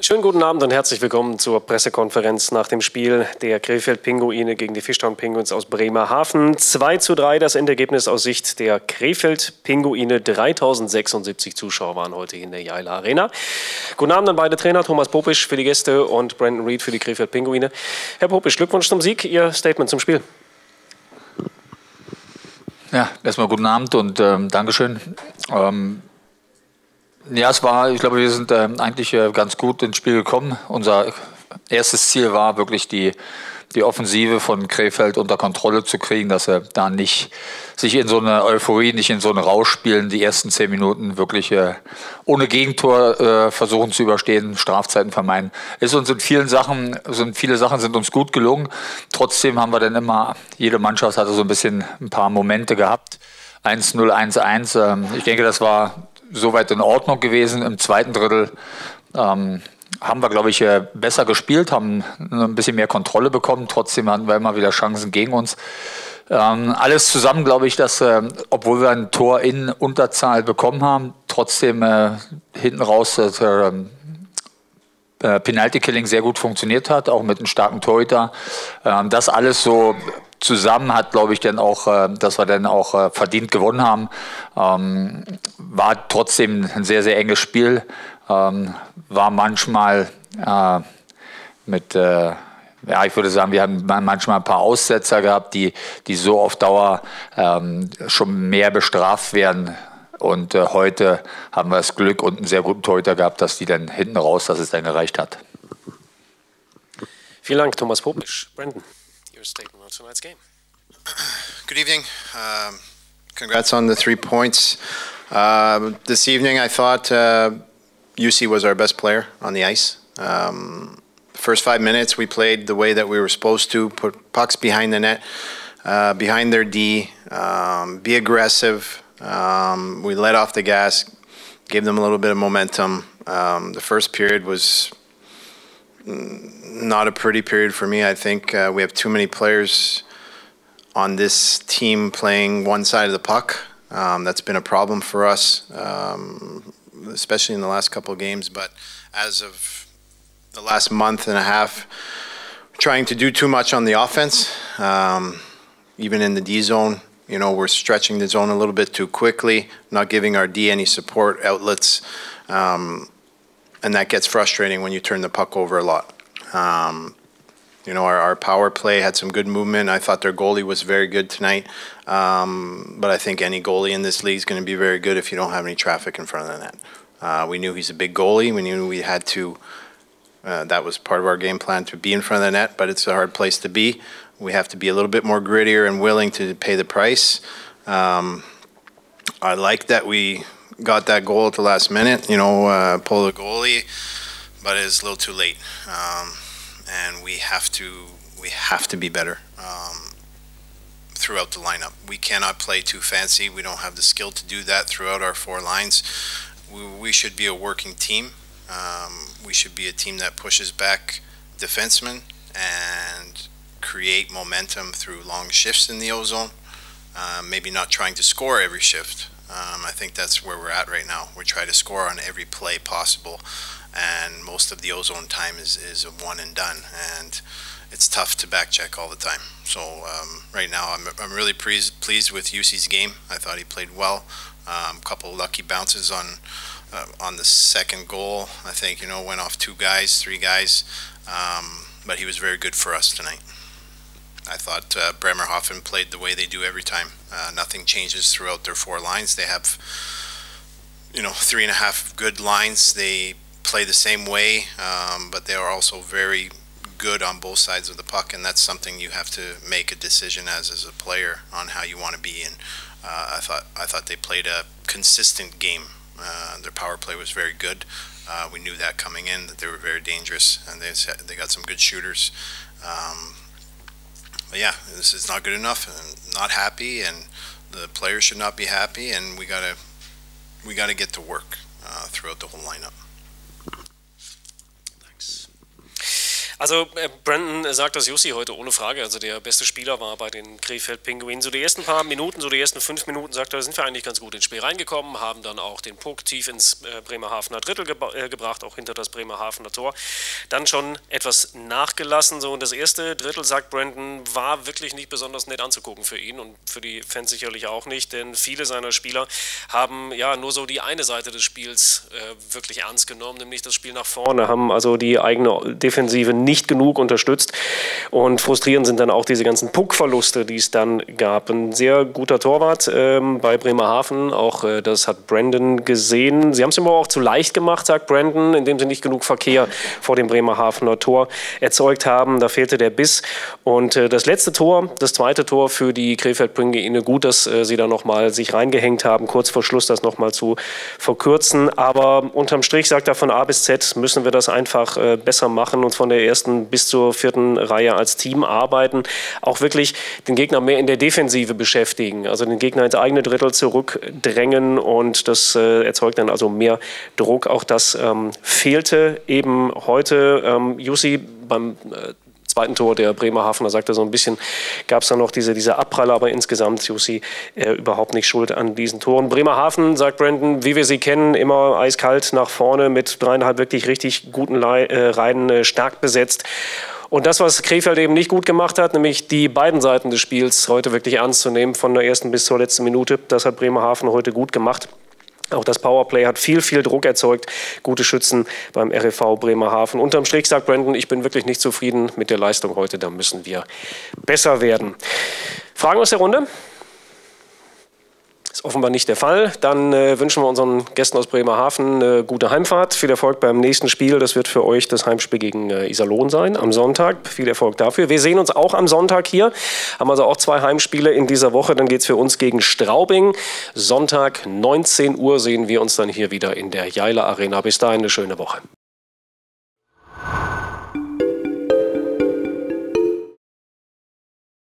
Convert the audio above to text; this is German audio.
Einen schönen guten Abend und herzlich willkommen zur Pressekonferenz nach dem Spiel der Krefeld-Pinguine gegen die Fischtown-Pinguins aus Bremerhaven. 2 zu 3 das Endergebnis aus Sicht der Krefeld-Pinguine. 3076 Zuschauer waren heute in der Jaila Arena. Guten Abend an beide Trainer, Thomas Popisch für die Gäste und Brandon Reed für die Krefeld-Pinguine. Herr Popisch, Glückwunsch zum Sieg. Ihr Statement zum Spiel. Ja, erstmal guten Abend und ähm, Dankeschön. Ähm, ja, es war, ich glaube, wir sind äh, eigentlich äh, ganz gut ins Spiel gekommen. Unser erstes Ziel war wirklich die, die Offensive von Krefeld unter Kontrolle zu kriegen, dass er da nicht sich in so eine Euphorie, nicht in so eine Rausch spielen, die ersten zehn Minuten wirklich äh, ohne Gegentor äh, versuchen zu überstehen, Strafzeiten vermeiden. Ist uns in vielen Sachen, sind viele Sachen sind uns gut gelungen. Trotzdem haben wir dann immer, jede Mannschaft hatte so ein bisschen ein paar Momente gehabt. 1-0, 1-1. Ähm, ich denke, das war soweit in Ordnung gewesen. Im zweiten Drittel ähm, haben wir, glaube ich, äh, besser gespielt, haben ein bisschen mehr Kontrolle bekommen. Trotzdem hatten wir immer wieder Chancen gegen uns. Ähm, alles zusammen, glaube ich, dass, äh, obwohl wir ein Tor in Unterzahl bekommen haben, trotzdem äh, hinten raus äh, äh, Penalty-Killing sehr gut funktioniert hat, auch mit einem starken Torhüter. Ähm, das alles so zusammen hat, glaube ich, dann auch, äh, dass wir dann auch äh, verdient gewonnen haben. Ähm, war trotzdem ein sehr, sehr enges Spiel. Ähm, war manchmal äh, mit, äh, ja, ich würde sagen, wir haben manchmal ein paar Aussetzer gehabt, die, die so auf Dauer ähm, schon mehr bestraft werden. Und äh, heute haben wir das Glück und einen sehr guten Torhüter gehabt, dass die dann hinten raus, dass es dann gereicht hat. Vielen Dank, Thomas Popisch. Brandon your statement on tonight's game. Good evening. Um, congrats on the three points. Uh, this evening, I thought uh, UC was our best player on the ice. Um, first five minutes, we played the way that we were supposed to, put pucks behind the net, uh, behind their D, um, be aggressive. Um, we let off the gas, gave them a little bit of momentum. Um, the first period was not a pretty period for me. I think uh, we have too many players on this team playing one side of the puck. Um, that's been a problem for us, um, especially in the last couple of games. But as of the last month and a half, trying to do too much on the offense, um, even in the D zone. You know, we're stretching the zone a little bit too quickly, not giving our D any support outlets. Um, and that gets frustrating when you turn the puck over a lot. Um, you know, our, our, power play had some good movement. I thought their goalie was very good tonight. Um, but I think any goalie in this league is going to be very good if you don't have any traffic in front of the net. Uh, we knew he's a big goalie. We knew we had to, uh, that was part of our game plan to be in front of the net, but it's a hard place to be. We have to be a little bit more grittier and willing to pay the price. Um, I like that we got that goal at the last minute, you know, uh, pull the goalie, but it's a little too late. Um, and we have to we have to be better um, throughout the lineup. We cannot play too fancy. We don't have the skill to do that throughout our four lines. We, we should be a working team. Um, we should be a team that pushes back defensemen and create momentum through long shifts in the ozone. Uh, maybe not trying to score every shift, um, I think that's where we're at right now. We try to score on every play possible, and most of the ozone time is, is a one and done, and it's tough to back check all the time. So um, right now, I'm, I'm really pleased, pleased with UC's game. I thought he played well. A um, couple lucky bounces on uh, on the second goal. I think you know went off two guys, three guys, um, but he was very good for us tonight. I thought uh, Bremerhaven played the way they do every time. Uh, nothing changes throughout their four lines. They have, you know, three and a half good lines. They play the same way, um, but they are also very good on both sides of the puck, and that's something you have to make a decision as as a player on how you want to be. And uh, I thought I thought they played a consistent game. Uh, their power play was very good. Uh, we knew that coming in that they were very dangerous, and they they got some good shooters. Um, yeah, this is not good enough, and not happy, and the players should not be happy, and we gotta we gotta get to work uh, throughout the whole lineup. Also äh, Brandon sagt das Jussi heute ohne Frage. Also der beste Spieler war bei den Krefeld Pinguinen. So die ersten paar Minuten, so die ersten fünf Minuten, sagt er, sind wir eigentlich ganz gut ins Spiel reingekommen, haben dann auch den Puck tief ins äh, Bremerhavener Drittel ge äh, gebracht, auch hinter das Bremerhavener Tor. Dann schon etwas nachgelassen. So und das erste Drittel, sagt Brandon, war wirklich nicht besonders nett anzugucken für ihn und für die Fans sicherlich auch nicht, denn viele seiner Spieler haben ja nur so die eine Seite des Spiels äh, wirklich ernst genommen, nämlich das Spiel nach vorne, haben also die eigene Defensive nicht nicht genug unterstützt. Und frustrierend sind dann auch diese ganzen Puckverluste, die es dann gab. Ein sehr guter Torwart ähm, bei Bremerhaven, auch äh, das hat Brandon gesehen. Sie haben es immer auch zu leicht gemacht, sagt Brandon, indem sie nicht genug Verkehr vor dem Bremerhavener Tor erzeugt haben. Da fehlte der Biss. Und äh, das letzte Tor, das zweite Tor für die Krefeld Pinguine, gut, dass äh, sie da nochmal sich reingehängt haben, kurz vor Schluss das nochmal zu verkürzen. Aber unterm Strich sagt er von A bis Z müssen wir das einfach äh, besser machen und von der ersten ersten bis zur vierten Reihe als Team arbeiten, auch wirklich den Gegner mehr in der Defensive beschäftigen, also den Gegner ins eigene Drittel zurückdrängen und das äh, erzeugt dann also mehr Druck. Auch das ähm, fehlte eben heute. Ähm, Jussi beim äh, zweiten Tor der Bremerhaven, da sagte so ein bisschen, gab es da noch diese, diese Abpralle, aber insgesamt Jussi äh, überhaupt nicht schuld an diesen Toren. Bremerhaven, sagt Brandon, wie wir sie kennen, immer eiskalt nach vorne mit dreieinhalb wirklich richtig guten Le äh, Reihen äh, stark besetzt. Und das, was Krefeld eben nicht gut gemacht hat, nämlich die beiden Seiten des Spiels heute wirklich ernst zu nehmen, von der ersten bis zur letzten Minute, das hat Bremerhaven heute gut gemacht. Auch das Powerplay hat viel, viel Druck erzeugt. Gute Schützen beim RFV Bremerhaven. Unterm Strich sagt Brandon, ich bin wirklich nicht zufrieden mit der Leistung heute. Da müssen wir besser werden. Fragen aus der Runde? Ist offenbar nicht der Fall. Dann äh, wünschen wir unseren Gästen aus Bremerhaven eine gute Heimfahrt. Viel Erfolg beim nächsten Spiel. Das wird für euch das Heimspiel gegen äh, Iserlohn sein am Sonntag. Viel Erfolg dafür. Wir sehen uns auch am Sonntag hier. Haben also auch zwei Heimspiele in dieser Woche. Dann geht es für uns gegen Straubing. Sonntag 19 Uhr sehen wir uns dann hier wieder in der Jaila Arena. Bis dahin eine schöne Woche.